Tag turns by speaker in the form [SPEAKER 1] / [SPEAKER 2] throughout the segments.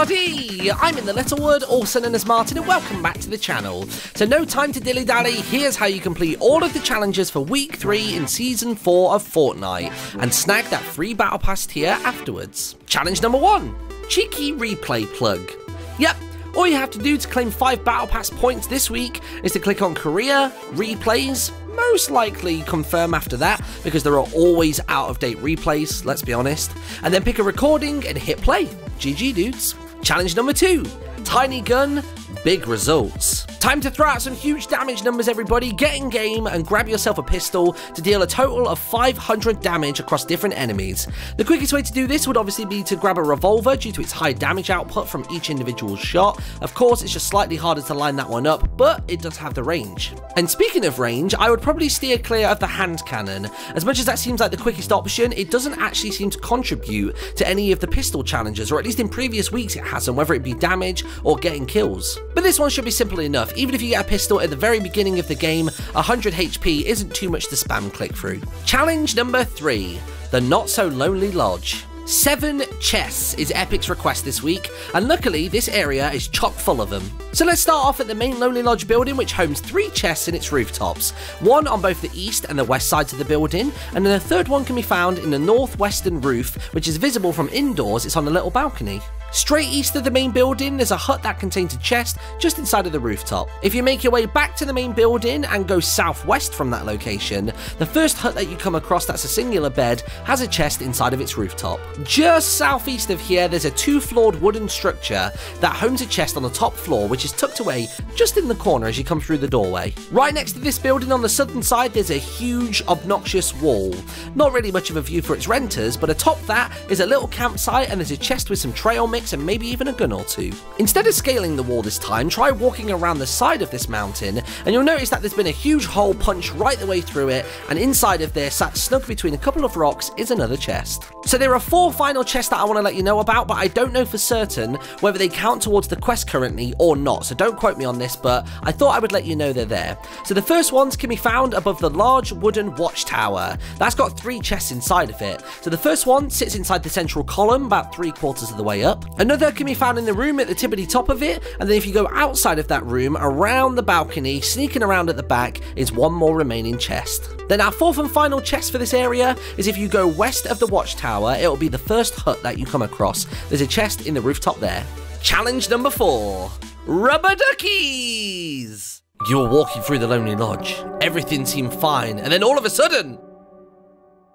[SPEAKER 1] everybody! I'm in the Littlewood, also known as Martyn, and welcome back to the channel. So no time to dilly-dally, here's how you complete all of the challenges for week 3 in season 4 of Fortnite, and snag that free battle pass tier afterwards. Challenge number 1, Cheeky Replay Plug. Yep, all you have to do to claim 5 Battle Pass points this week is to click on Career, Replays, most likely confirm after that because there are always out of date replays, let's be honest, and then pick a recording and hit play. GG dudes. Challenge number 2 Tiny Gun, Big Results. Time to throw out some huge damage numbers, everybody. Get in game and grab yourself a pistol to deal a total of 500 damage across different enemies. The quickest way to do this would obviously be to grab a revolver due to its high damage output from each individual shot. Of course, it's just slightly harder to line that one up, but it does have the range. And speaking of range, I would probably steer clear of the hand cannon. As much as that seems like the quickest option, it doesn't actually seem to contribute to any of the pistol challenges, or at least in previous weeks it hasn't, whether it be damage or getting kills. But this one should be simple enough enough. Even if you get a pistol at the very beginning of the game, 100 HP isn't too much to spam click through. Challenge number 3, the Not So Lonely Lodge. Seven chests is Epic's request this week, and luckily this area is chock full of them. So let's start off at the main Lonely Lodge building, which homes three chests in its rooftops. One on both the east and the west sides of the building, and then a third one can be found in the northwestern roof, which is visible from indoors, it's on a little balcony. Straight east of the main building, there's a hut that contains a chest just inside of the rooftop. If you make your way back to the main building and go southwest from that location, the first hut that you come across that's a singular bed has a chest inside of its rooftop. Just southeast of here, there's a two-floored wooden structure that homes a chest on the top floor, which is tucked away just in the corner as you come through the doorway. Right next to this building on the southern side, there's a huge, obnoxious wall. Not really much of a view for its renters, but atop that is a little campsite and there's a chest with some trail mix and maybe even a gun or two. Instead of scaling the wall this time, try walking around the side of this mountain, and you'll notice that there's been a huge hole punched right the way through it, and inside of there, sat snug between a couple of rocks, is another chest. So there are four final chests that I want to let you know about, but I don't know for certain whether they count towards the quest currently or not, so don't quote me on this, but I thought I would let you know they're there. So the first ones can be found above the large wooden watchtower. That's got three chests inside of it. So the first one sits inside the central column, about three quarters of the way up. Another can be found in the room at the tippity top of it, and then if you go outside of that room, around the balcony, sneaking around at the back, is one more remaining chest. Then our fourth and final chest for this area is if you go west of the watchtower, it'll be the first hut that you come across. There's a chest in the rooftop there. Challenge number four, Rubber Duckies! You were walking through the Lonely Lodge. Everything seemed fine, and then all of a sudden,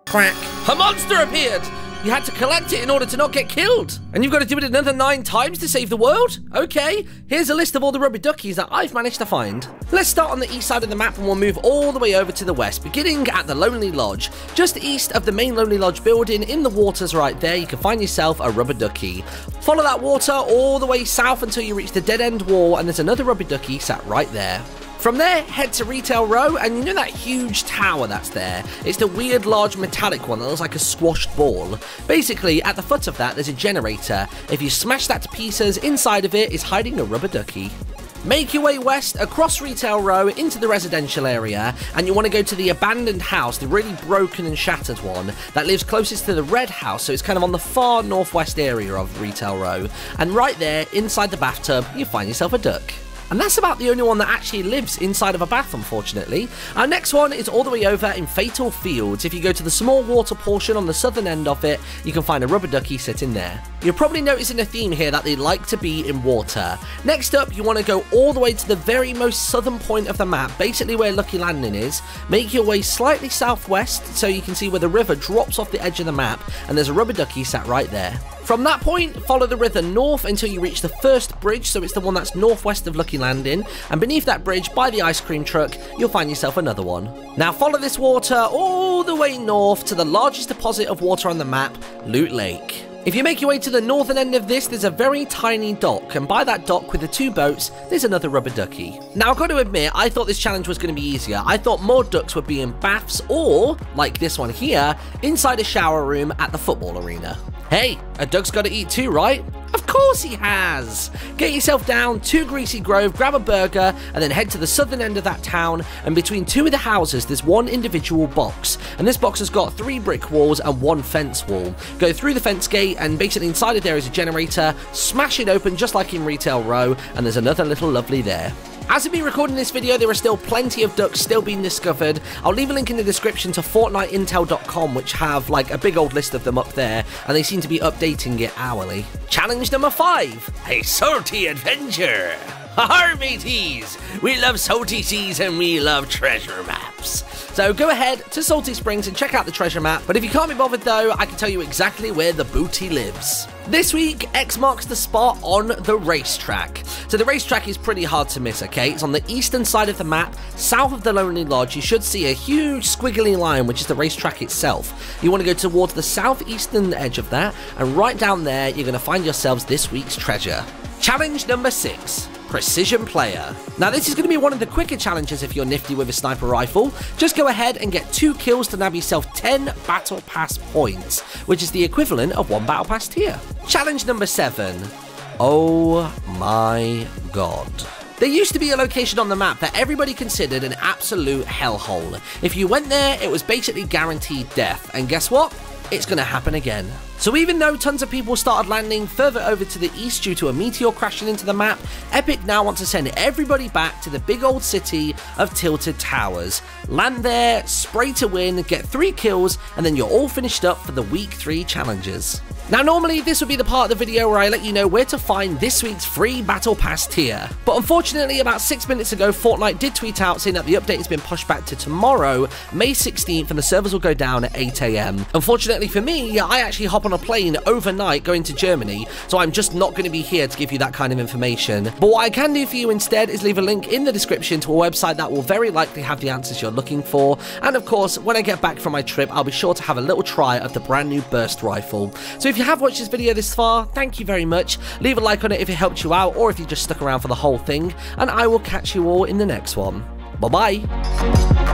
[SPEAKER 1] crack, a monster appeared! You had to collect it in order to not get killed. And you've got to do it another nine times to save the world? Okay, here's a list of all the rubber duckies that I've managed to find. Let's start on the east side of the map and we'll move all the way over to the west, beginning at the Lonely Lodge. Just east of the main Lonely Lodge building, in the waters right there, you can find yourself a rubber ducky. Follow that water all the way south until you reach the dead end wall and there's another rubber ducky sat right there. From there, head to Retail Row, and you know that huge tower that's there? It's the weird large metallic one that looks like a squashed ball. Basically, at the foot of that, there's a generator. If you smash that to pieces, inside of it is hiding a rubber ducky. Make your way west across Retail Row into the residential area, and you want to go to the abandoned house, the really broken and shattered one that lives closest to the red house, so it's kind of on the far northwest area of Retail Row. And right there, inside the bathtub, you find yourself a duck. And that's about the only one that actually lives inside of a bath, unfortunately. Our next one is all the way over in Fatal Fields. If you go to the small water portion on the southern end of it, you can find a rubber ducky sitting there. You're probably noticing a theme here that they like to be in water. Next up, you want to go all the way to the very most southern point of the map, basically where Lucky Landing is. Make your way slightly southwest so you can see where the river drops off the edge of the map, and there's a rubber ducky sat right there. From that point, follow the river north until you reach the first bridge, so it's the one that's northwest of Lucky Landing, and beneath that bridge, by the ice cream truck, you'll find yourself another one. Now follow this water all the way north to the largest deposit of water on the map, Loot Lake. If you make your way to the northern end of this, there's a very tiny dock, and by that dock with the two boats, there's another rubber ducky. Now, I've got to admit, I thought this challenge was going to be easier. I thought more ducks would be in baths, or, like this one here, inside a shower room at the football arena. Hey, a duck's got to eat too, right? Of course he has! Get yourself down to Greasy Grove, grab a burger, and then head to the southern end of that town. And between two of the houses, there's one individual box. And this box has got three brick walls and one fence wall. Go through the fence gate, and basically inside of there is a generator. Smash it open just like in Retail Row, and there's another little lovely there. As of me recording this video, there are still plenty of ducks still being discovered. I'll leave a link in the description to FortniteIntel.com, which have like a big old list of them up there, and they seem to be updating it hourly. Challenge number five A salty adventure. Har mateys! We love salty seas and we love treasure maps. So go ahead to Salty Springs and check out the treasure map, but if you can't be bothered though, I can tell you exactly where the booty lives. This week, X marks the spot on the racetrack. So the racetrack is pretty hard to miss, okay? It's on the eastern side of the map, south of the Lonely Lodge. You should see a huge squiggly line, which is the racetrack itself. You want to go towards the southeastern edge of that, and right down there, you're going to find yourselves this week's treasure. Challenge number six. Precision Player. Now this is going to be one of the quicker challenges if you're nifty with a sniper rifle. Just go ahead and get 2 kills to nab yourself 10 Battle Pass points, which is the equivalent of one Battle Pass tier. Challenge number 7. Oh my god. There used to be a location on the map that everybody considered an absolute hellhole. If you went there, it was basically guaranteed death, and guess what? It's gonna happen again. So even though tons of people started landing further over to the east due to a meteor crashing into the map, Epic now wants to send everybody back to the big old city of Tilted Towers. Land there, spray to win, get 3 kills, and then you're all finished up for the week 3 challenges. Now normally this would be the part of the video where I let you know where to find this week's free Battle Pass tier, but unfortunately about 6 minutes ago Fortnite did tweet out saying that the update has been pushed back to tomorrow, May 16th and the servers will go down at 8am. Unfortunately for me, I actually hop on a plane overnight going to Germany, so I'm just not going to be here to give you that kind of information. But what I can do for you instead is leave a link in the description to a website that will very likely have the answers you're looking for, and of course when I get back from my trip I'll be sure to have a little try of the brand new burst rifle. So if you have watched this video this far, thank you very much. Leave a like on it if it helped you out or if you just stuck around for the whole thing, and I will catch you all in the next one. Bye bye.